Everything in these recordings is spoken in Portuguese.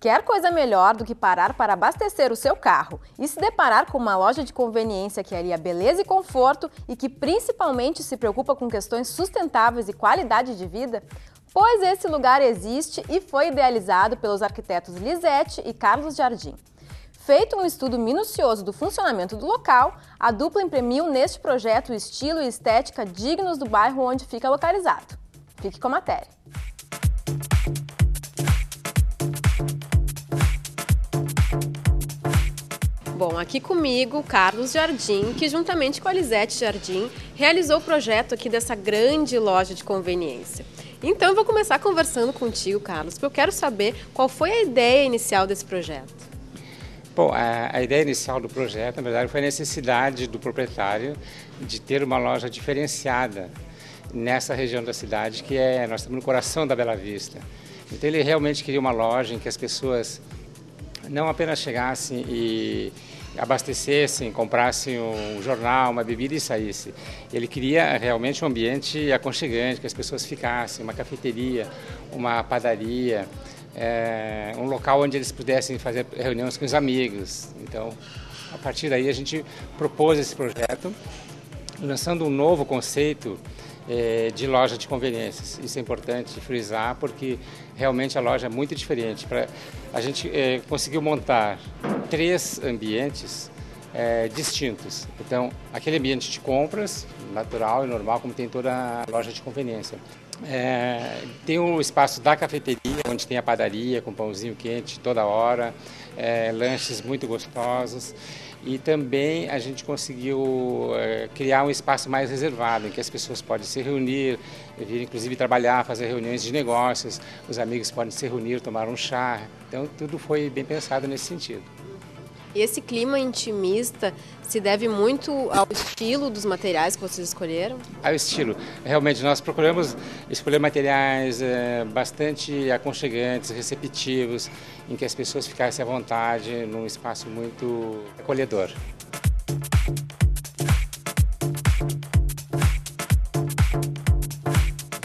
Quer coisa melhor do que parar para abastecer o seu carro e se deparar com uma loja de conveniência que alia beleza e conforto e que principalmente se preocupa com questões sustentáveis e qualidade de vida? Pois esse lugar existe e foi idealizado pelos arquitetos Lisette e Carlos Jardim. Feito um estudo minucioso do funcionamento do local, a dupla imprimiu neste projeto o estilo e estética dignos do bairro onde fica localizado. Fique com a matéria. Bom, aqui comigo, Carlos Jardim, que juntamente com a Lisete Jardim realizou o projeto aqui dessa grande loja de conveniência. Então eu vou começar conversando contigo, Carlos, porque eu quero saber qual foi a ideia inicial desse projeto. Bom, a, a, ideia inicial do projeto, na verdade, foi a necessidade do proprietário de ter uma loja diferenciada nessa região da cidade, que é, nós estamos no coração da Bela Vista. Então ele realmente queria uma loja em que as pessoas não apenas chegassem e abastecessem, comprassem um jornal, uma bebida e saíssem. Ele queria realmente um ambiente aconchegante, que as pessoas ficassem, uma cafeteria, uma padaria, é, um local onde eles pudessem fazer reuniões com os amigos. Então, a partir daí a gente propôs esse projeto, lançando um novo conceito de loja de conveniências. Isso é importante frisar porque realmente a loja é muito diferente. Pra, a gente é, conseguiu montar três ambientes é, distintos. Então, aquele ambiente de compras, natural e normal, como tem toda a loja de conveniência. É, tem o espaço da cafeteria, onde tem a padaria com pãozinho quente toda hora, é, lanches muito gostosos e também a gente conseguiu é, criar um espaço mais reservado, em que as pessoas podem se reunir, vir inclusive trabalhar, fazer reuniões de negócios, os amigos podem se reunir, tomar um chá. Então tudo foi bem pensado nesse sentido. E esse clima intimista se deve muito ao estilo dos materiais que vocês escolheram? Ao estilo. Realmente, nós procuramos escolher materiais é, bastante aconchegantes, receptivos, em que as pessoas ficassem à vontade, num espaço muito acolhedor.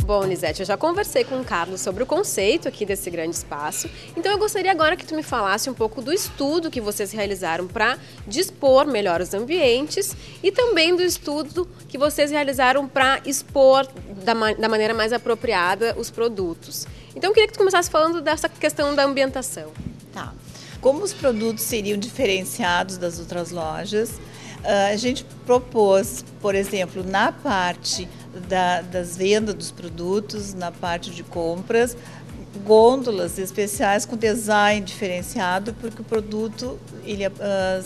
Bom, Lisete, eu já conversei com o Carlos sobre o conceito aqui desse grande espaço, então eu gostaria agora que tu me falasse um pouco do estudo que vocês realizaram para dispor melhor os ambientes e também do estudo que vocês realizaram para expor da, da maneira mais apropriada os produtos. Então eu queria que tu começasse falando dessa questão da ambientação. Tá. Como os produtos seriam diferenciados das outras lojas, ah, a gente propôs, por exemplo, na parte da, das vendas dos produtos, na parte de compras, gôndolas especiais com design diferenciado, porque o produto ele, uh,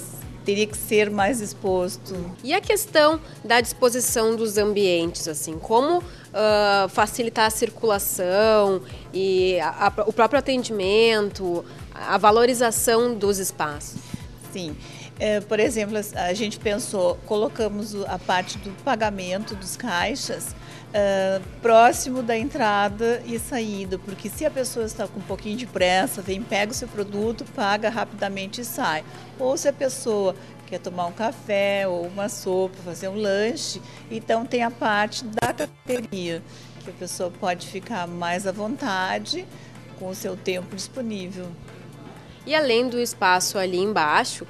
teria que ser mais exposto. E a questão da disposição dos ambientes, assim, como uh, facilitar a circulação e a, a, o próprio atendimento, a valorização dos espaços? Sim. É, por exemplo, a gente pensou, colocamos a parte do pagamento dos caixas uh, próximo da entrada e saída, porque se a pessoa está com um pouquinho de pressa, vem, pega o seu produto, paga rapidamente e sai. Ou se a pessoa quer tomar um café ou uma sopa, fazer um lanche, então tem a parte da cafeteria, que a pessoa pode ficar mais à vontade com o seu tempo disponível. E além do espaço ali embaixo,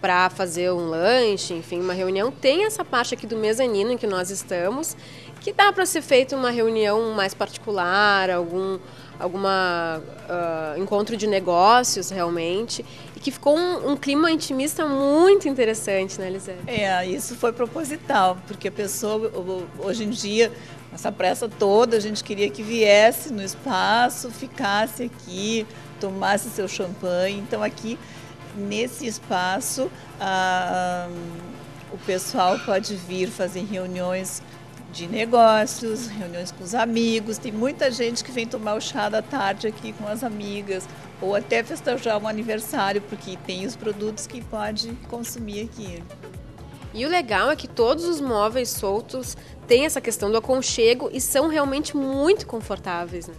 para fazer um lanche, enfim, uma reunião, tem essa parte aqui do mezanino em que nós estamos, que dá para ser feita uma reunião mais particular, algum alguma uh, encontro de negócios realmente e que ficou um, um, clima intimista muito interessante, né, Elisete? É, isso foi proposital, porque a pessoa hoje em dia essa pressa toda, a gente queria que viesse no espaço, ficasse aqui, tomasse seu champanhe. Então aqui nesse espaço, o pessoal pode vir fazer reuniões de negócios, reuniões com os amigos. Tem muita gente que vem tomar o chá da tarde aqui com as amigas, ou até festejar um aniversário, porque tem os produtos que pode consumir aqui. E o legal é que todos os móveis soltos têm essa questão do aconchego e são realmente muito confortáveis. Né?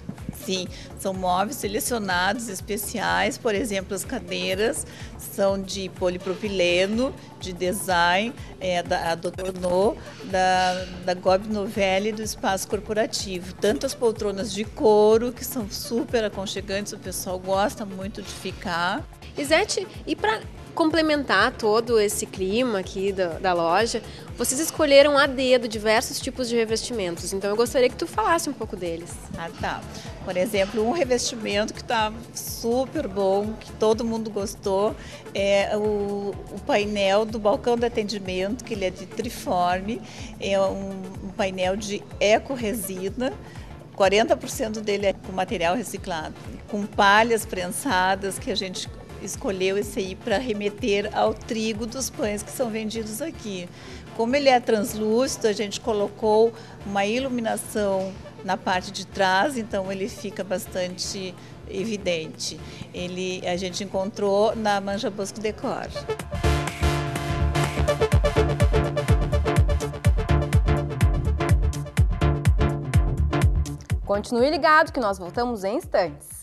Sim, são móveis selecionados especiais, por exemplo, as cadeiras são de polipropileno, de design, é, da Dr. No, da, da Gob Novelli do Espaço Corporativo. Tanto as poltronas de couro, que são super aconchegantes, o pessoal gosta muito de ficar. Isete, e para complementar todo esse clima aqui da, da, loja, vocês escolheram a dedo diversos tipos de revestimentos. Então eu gostaria que tu falasse um pouco deles. Ah, tá. Por exemplo, um revestimento que está super bom, que todo mundo gostou, é o, o, painel do balcão de atendimento, que ele é de triforme, é um, um painel de eco-resina. 40% dele é com material reciclado, com palhas prensadas que a gente escolheu esse aí para remeter ao trigo dos pães que são vendidos aqui. Como ele é translúcido, a gente colocou uma iluminação na parte de trás, então ele fica bastante evidente. Ele a gente encontrou na Manja Bosco Decor. Continue ligado que nós voltamos em instantes.